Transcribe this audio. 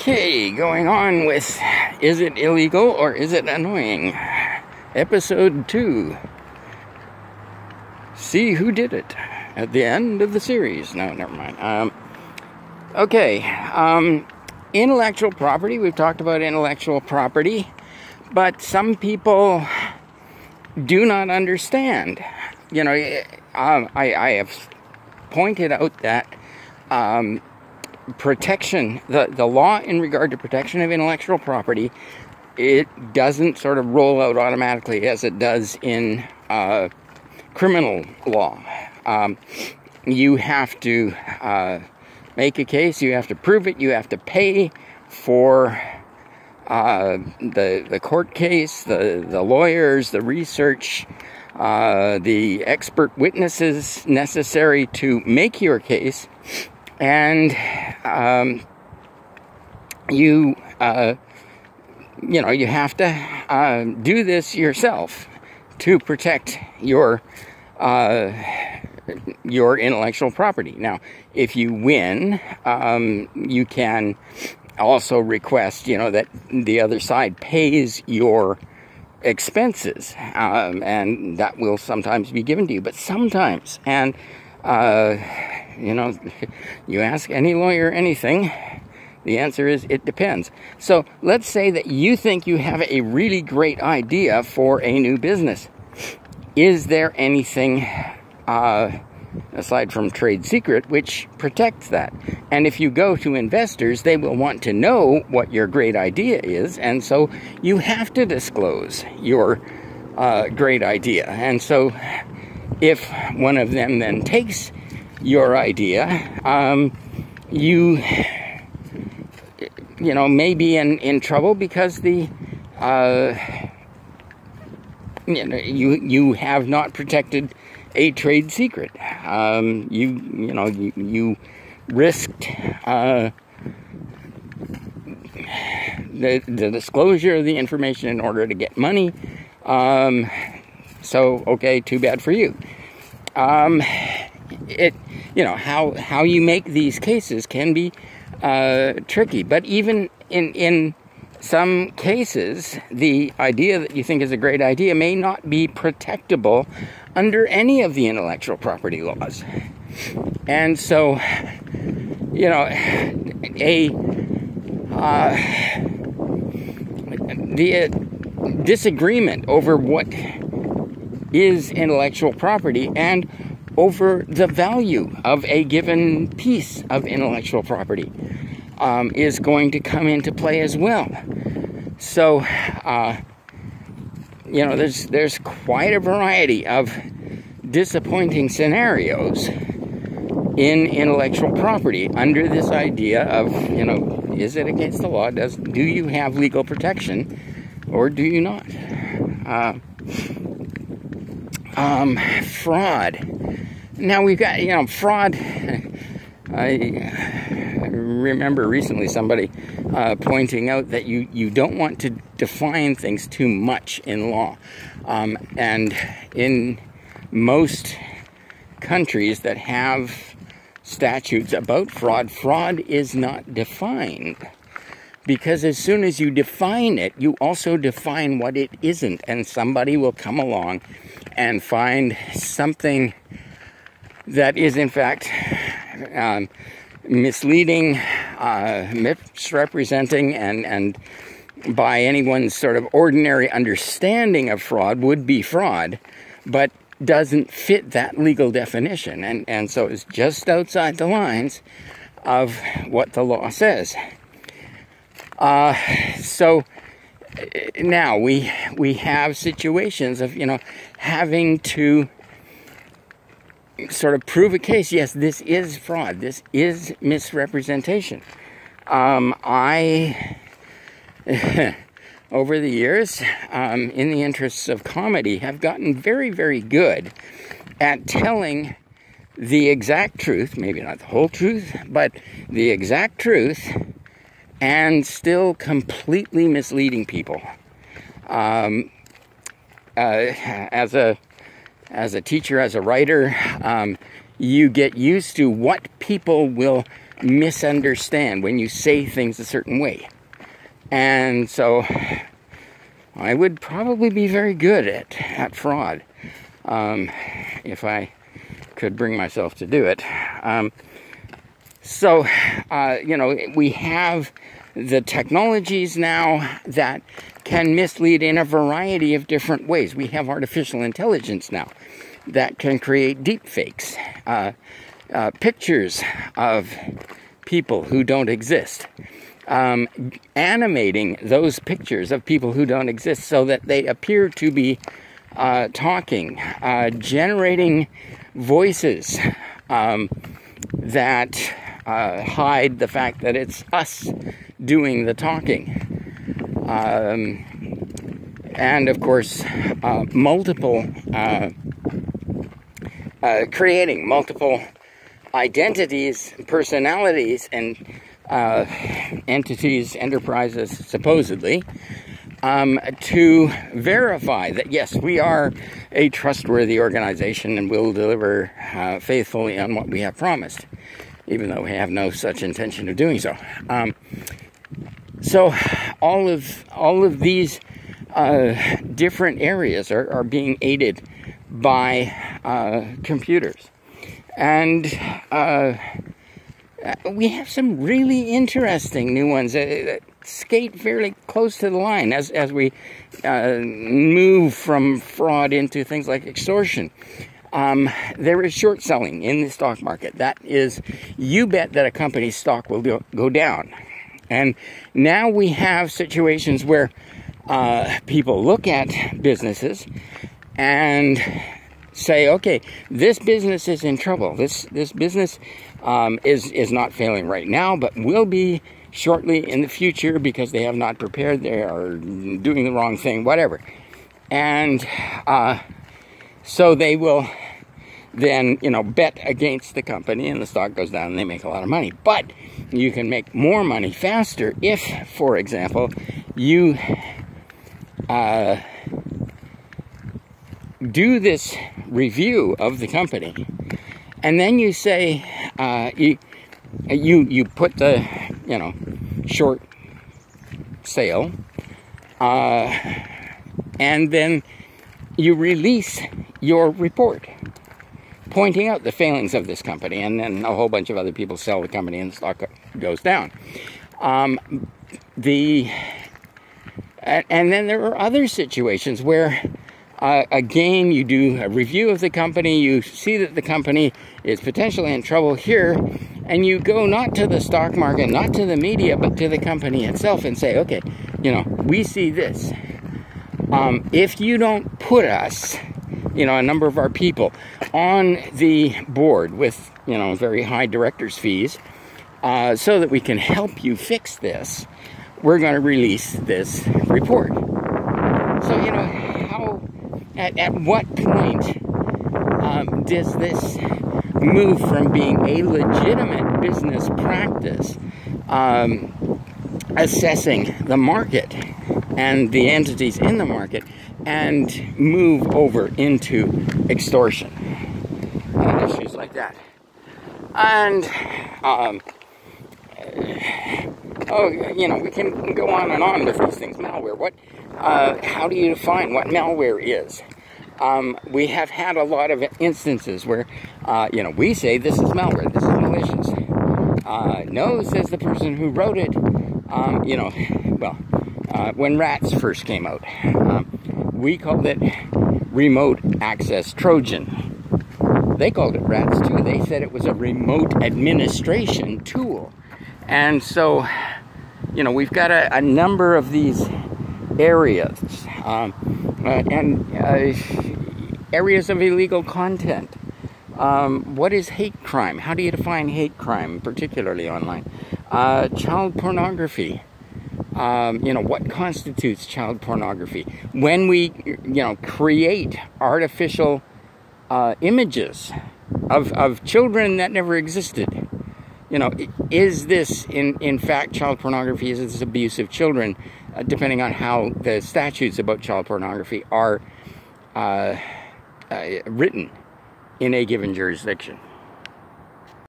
Okay, going on with Is it illegal or is it annoying? Episode 2. See who did it at the end of the series. No, never mind. Um, okay, um, intellectual property. We've talked about intellectual property, but some people do not understand. You know, I, I have pointed out that um, protection, the, the law in regard to protection of intellectual property, it doesn't sort of roll out automatically as it does in uh, criminal law. Um, you have to uh, make a case, you have to prove it, you have to pay for uh, the the court case, the the lawyers, the research, uh, the expert witnesses necessary to make your case, and um, you uh, you know you have to uh, do this yourself to protect your uh, your intellectual property. Now, if you win, um, you can also request, you know, that the other side pays your expenses, um, and that will sometimes be given to you. But sometimes, and uh, you know, you ask any lawyer anything, the answer is it depends. So let's say that you think you have a really great idea for a new business. Is there anything uh, aside from trade secret which protects that? And if you go to investors, they will want to know what your great idea is, and so you have to disclose your uh, great idea. And so if one of them then takes your idea, um, you you know may be in, in trouble because the uh, you know you you have not protected a trade secret. Um, you you know you, you risked uh, the the disclosure of the information in order to get money. Um, so okay, too bad for you. Um, it you know how how you make these cases can be uh, tricky, but even in in some cases, the idea that you think is a great idea may not be protectable under any of the intellectual property laws. And so, you know, a uh, the uh, disagreement over what is intellectual property and over the value of a given piece of intellectual property um, is going to come into play as well. So, uh, you know, there's there's quite a variety of disappointing scenarios in intellectual property under this idea of, you know, is it against the law? Does do you have legal protection, or do you not? Uh, um, fraud. Now we've got, you know, fraud. I remember recently somebody uh, pointing out that you, you don't want to define things too much in law. Um, and in most countries that have statutes about fraud, fraud is not defined. Because as soon as you define it, you also define what it isn't. And somebody will come along and find something that is, in fact, um, misleading, uh, misrepresenting, and, and by anyone's sort of ordinary understanding of fraud would be fraud, but doesn't fit that legal definition. And, and so it's just outside the lines of what the law says. Uh, so now we we have situations of you know having to sort of prove a case. Yes, this is fraud. This is misrepresentation. Um, I, over the years, um, in the interests of comedy, have gotten very, very good at telling the exact truth, maybe not the whole truth, but the exact truth, and still completely misleading people. Um, uh, as a as a teacher, as a writer, um, you get used to what people will misunderstand when you say things a certain way. And so I would probably be very good at, at fraud um, if I could bring myself to do it. So, uh, you know, we have the technologies now that can mislead in a variety of different ways. We have artificial intelligence now that can create deep fakes, uh, uh, pictures of people who don't exist, um, animating those pictures of people who don't exist so that they appear to be uh, talking, uh, generating voices um, that uh, hide the fact that it's us doing the talking. Um, and of course, uh, multiple, uh, uh, creating multiple identities, personalities, and uh, entities, enterprises, supposedly, um, to verify that yes, we are a trustworthy organization and will deliver uh, faithfully on what we have promised even though we have no such intention of doing so. Um, so all of all of these uh, different areas are, are being aided by uh, computers, and uh, we have some really interesting new ones that skate fairly close to the line as as we uh, move from fraud into things like extortion. Um, there is short selling in the stock market. That is, you bet that a company's stock will go, go down. And now we have situations where uh, people look at businesses and say, okay, this business is in trouble. This this business um, is is not failing right now, but will be shortly in the future because they have not prepared. They are doing the wrong thing, whatever. And uh, so they will then, you know, bet against the company and the stock goes down and they make a lot of money. But you can make more money faster if, for example, you uh, do this review of the company and then you say, uh, you, you, you put the, you know, short sale, uh, and then you release your report pointing out the failings of this company, and then a whole bunch of other people sell the company and the stock goes down. Um, the and then there are other situations where uh, again you do a review of the company you see that the company is potentially in trouble here and you go not to the stock market not to the media but to the company itself and say okay you know we see this um, if you don't put us you know, a number of our people on the board with, you know, very high director's fees uh, so that we can help you fix this. We're going to release this report. So, you know, how, at, at what point um, does this move from being a legitimate business practice, um, assessing the market and the entities in the market and move over into extortion and issues like that. And, um, oh, you know, we can go on and on with these things. Malware. What? Uh, how do you define what malware is? Um, we have had a lot of instances where, uh, you know, we say this is malware, this is malicious. Uh, no, says the person who wrote it. Um, you know, well, uh, when RATs first came out. Um, we called it remote access Trojan. They called it RATs too. They said it was a remote administration tool. And so, you know, we've got a, a number of these areas um, uh, and uh, areas of illegal content. Um, what is hate crime? How do you define hate crime, particularly online? Uh, child pornography um, you know, what constitutes child pornography. When we, you know, create artificial uh, images of, of children that never existed, you know, is this in, in fact child pornography? Is this abuse of children? Uh, depending on how the statutes about child pornography are uh, uh written in a given jurisdiction.